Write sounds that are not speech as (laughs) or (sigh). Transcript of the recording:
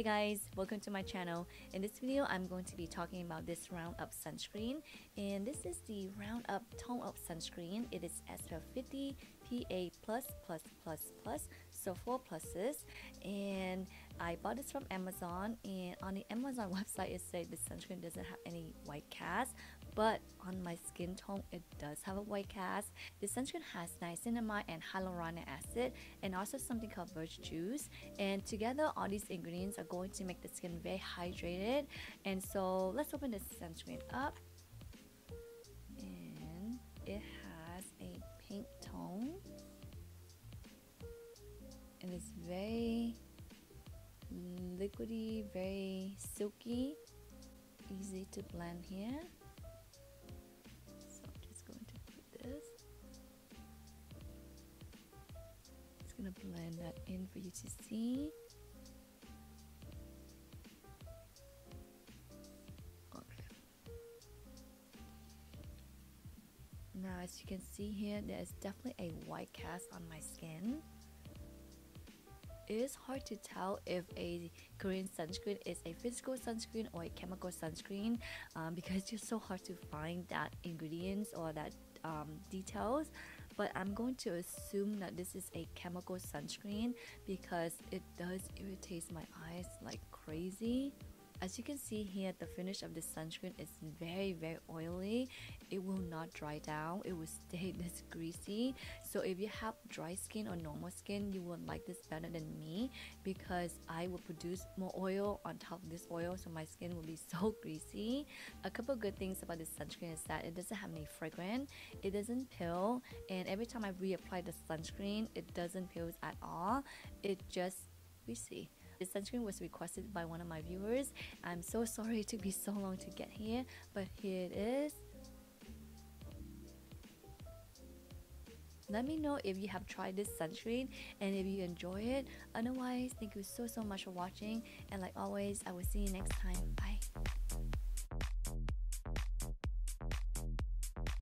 Hey guys, welcome to my channel. In this video, I'm going to be talking about this Round Lab sunscreen. And this is the Round Lab Tone Up Sunscreen. It is SPF 50 PA+++++, so four pluses. And I bought this from Amazon. And on the Amazon (laughs) website, it said the sunscreen doesn't have any white cast. But on my skin tone, it does have a white cast. The sunscreen has niacinamide and hyaluronic acid and also something called birch juice. And together, all these ingredients are going to make the skin very hydrated. And so let's open this sunscreen up. And it has a pink tone. And it's very liquidy, very silky, easy to blend here. So I'm just going to put this. Just gonna blend that in for you to see. Now as you can see here, there is definitely a white cast on my skin. It is hard to tell if a Korean sunscreen is a physical sunscreen or a chemical sunscreen um, because it's so hard to find that ingredients or that um, details. But I'm going to assume that this is a chemical sunscreen because it does irritate my eyes like crazy as you can see here the finish of this sunscreen is very very oily. It will not dry down. It will stay (laughs) this greasy. So if you have dry skin or normal skin you will like this better than me because I will produce more oil on top of this oil so my skin will be (laughs) so greasy. A couple good things about this sunscreen is that it doesn't have any fragrance. It doesn't peel and every time I reapply the sunscreen it doesn't peel at all. It just we see this sunscreen was requested by one of my viewers. I'm so sorry took me so long to get here, but here it is. Let me know if you have tried this sunscreen and if you enjoy it. Otherwise, thank you so so much for watching and like always, I will see you next time. Bye.